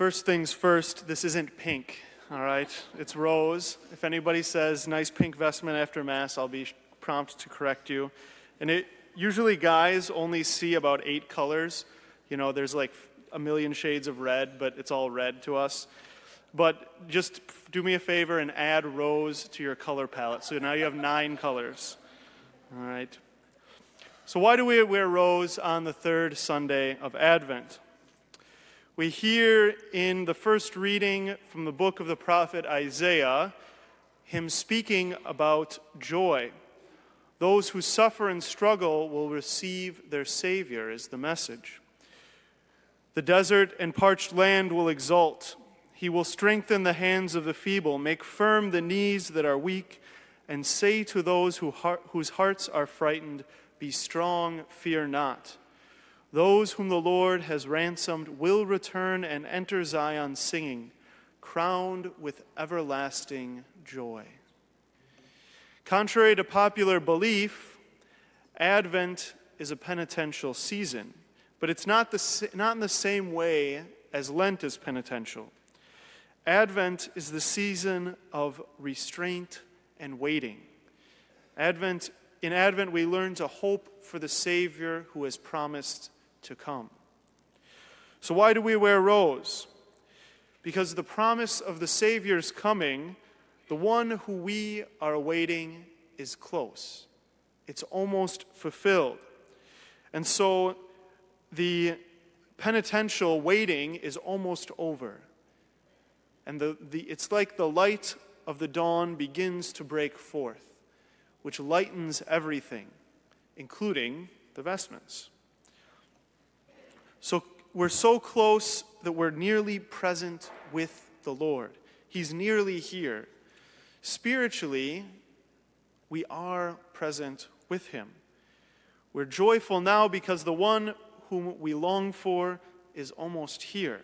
First things first, this isn't pink, all right? It's rose. If anybody says nice pink vestment after Mass, I'll be prompt to correct you. And it usually guys only see about eight colors. You know, there's like a million shades of red, but it's all red to us. But just do me a favor and add rose to your color palette. So now you have nine colors. All right. So, why do we wear rose on the third Sunday of Advent? We hear in the first reading from the book of the prophet Isaiah him speaking about joy. Those who suffer and struggle will receive their Savior, is the message. The desert and parched land will exult. He will strengthen the hands of the feeble, make firm the knees that are weak, and say to those who whose hearts are frightened, Be strong, fear not. Those whom the Lord has ransomed will return and enter Zion singing, crowned with everlasting joy. Contrary to popular belief, Advent is a penitential season, but it's not, the, not in the same way as Lent is penitential. Advent is the season of restraint and waiting. Advent, in Advent, we learn to hope for the Savior who has promised to come. So, why do we wear rose? Because the promise of the Savior's coming, the one who we are awaiting, is close. It's almost fulfilled. And so the penitential waiting is almost over. And the, the, it's like the light of the dawn begins to break forth, which lightens everything, including the vestments. So we're so close that we're nearly present with the Lord. He's nearly here. Spiritually, we are present with Him. We're joyful now because the one whom we long for is almost here.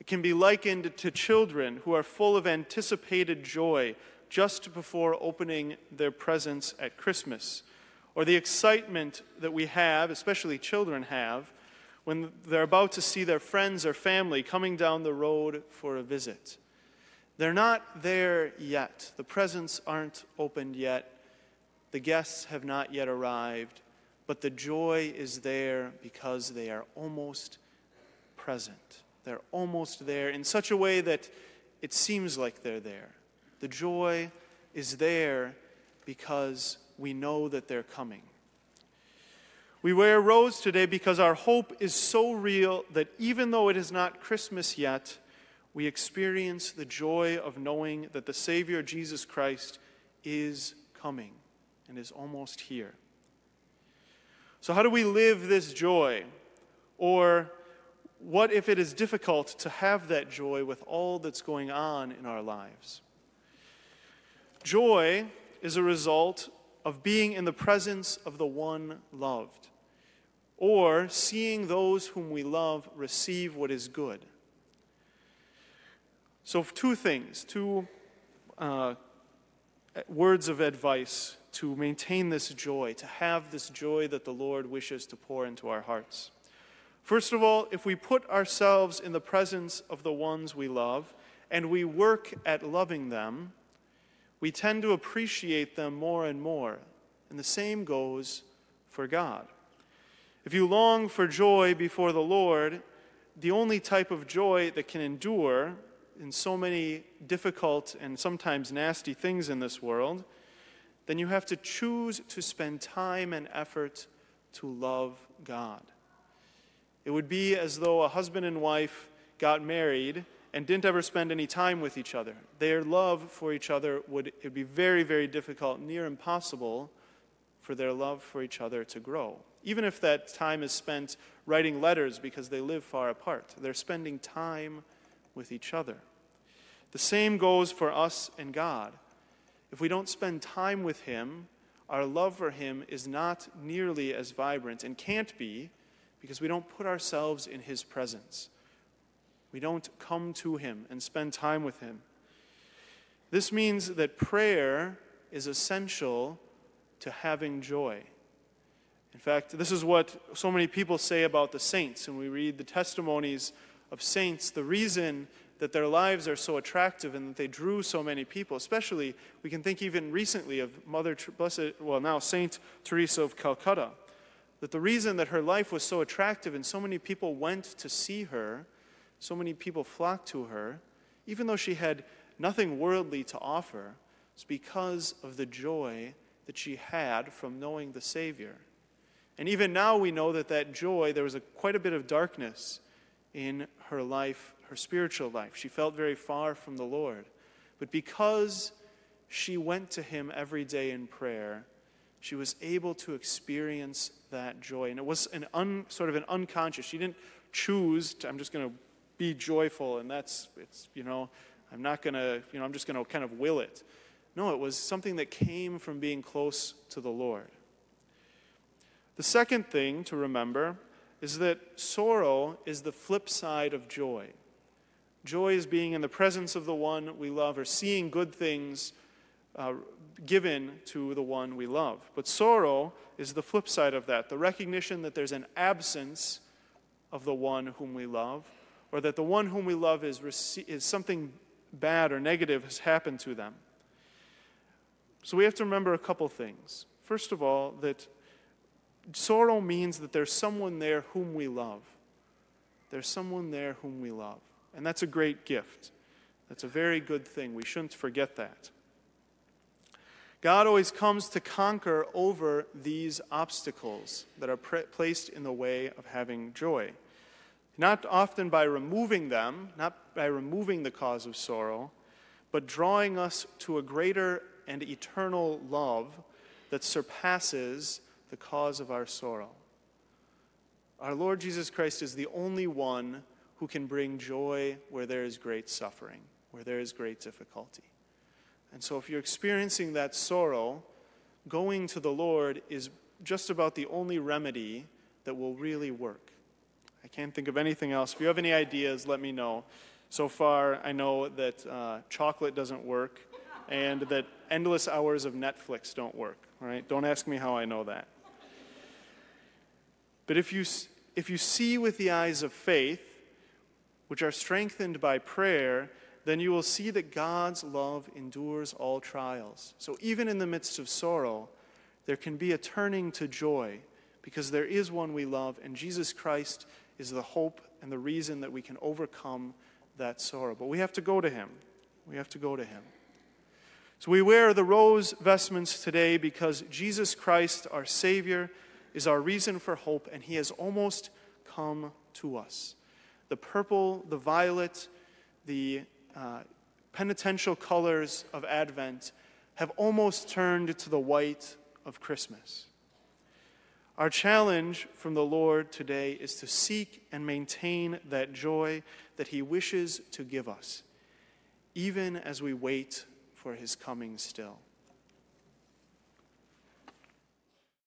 It can be likened to children who are full of anticipated joy just before opening their presents at Christmas, or the excitement that we have, especially children have, when they're about to see their friends or family coming down the road for a visit. They're not there yet. The presents aren't opened yet. The guests have not yet arrived. But the joy is there because they are almost present. They're almost there in such a way that it seems like they're there. The joy is there because we know that they're coming. We wear a rose today because our hope is so real that even though it is not Christmas yet, we experience the joy of knowing that the Savior Jesus Christ is coming and is almost here. So, how do we live this joy? Or what if it is difficult to have that joy with all that's going on in our lives? Joy is a result of being in the presence of the one loved or seeing those whom we love receive what is good. So, two things, two uh, words of advice to maintain this joy, to have this joy that the Lord wishes to pour into our hearts. First of all, if we put ourselves in the presence of the ones we love and we work at loving them, we tend to appreciate them more and more. And the same goes for God. If you long for joy before the Lord, the only type of joy that can endure in so many difficult and sometimes nasty things in this world, then you have to choose to spend time and effort to love God. It would be as though a husband and wife got married and didn't ever spend any time with each other. Their love for each other would it would be very, very difficult, near impossible for their love for each other to grow. Even if that time is spent writing letters because they live far apart, they're spending time with each other. The same goes for us and God. If we don't spend time with Him, our love for Him is not nearly as vibrant and can't be because we don't put ourselves in His presence. We don't come to Him and spend time with Him. This means that prayer is essential to having joy. In fact, this is what so many people say about the saints, and we read the testimonies of saints, the reason that their lives are so attractive and that they drew so many people, especially we can think even recently of Mother Blessed, well, now Saint Teresa of Calcutta, that the reason that her life was so attractive and so many people went to see her, so many people flocked to her, even though she had nothing worldly to offer, is because of the joy that she had from knowing the Savior. And even now we know that that joy, there was a, quite a bit of darkness in her life, her spiritual life. She felt very far from the Lord. But because she went to Him every day in prayer, she was able to experience that joy. And it was an un, sort of an unconscious. She didn't choose, to, I'm just going to be joyful, and that's, it's, you know, I'm not going to, you know, I'm just going to kind of will it. No, it was something that came from being close to the Lord. The second thing to remember is that sorrow is the flip side of joy. Joy is being in the presence of the one we love or seeing good things uh, given to the one we love. But sorrow is the flip side of that the recognition that there's an absence of the one whom we love, or that the one whom we love is, rece- is something bad or negative has happened to them. So we have to remember a couple things. First of all, that sorrow means that there's someone there whom we love. There's someone there whom we love. And that's a great gift. That's a very good thing. We shouldn't forget that. God always comes to conquer over these obstacles that are pre- placed in the way of having joy. Not often by removing them, not by removing the cause of sorrow, but drawing us to a greater and eternal love that surpasses the cause of our sorrow. Our Lord Jesus Christ is the only one who can bring joy where there is great suffering, where there is great difficulty. And so, if you're experiencing that sorrow, going to the Lord is just about the only remedy that will really work. I can't think of anything else. If you have any ideas, let me know. So far, I know that uh, chocolate doesn't work and that endless hours of Netflix don't work. All right? Don't ask me how I know that. But if you, if you see with the eyes of faith, which are strengthened by prayer, then you will see that God's love endures all trials. So even in the midst of sorrow, there can be a turning to joy because there is one we love, and Jesus Christ is the hope and the reason that we can overcome that sorrow. But we have to go to Him. We have to go to Him. So we wear the rose vestments today because Jesus Christ, our Savior, is our reason for hope, and He has almost come to us. The purple, the violet, the uh, penitential colors of Advent have almost turned to the white of Christmas. Our challenge from the Lord today is to seek and maintain that joy that He wishes to give us, even as we wait for His coming still.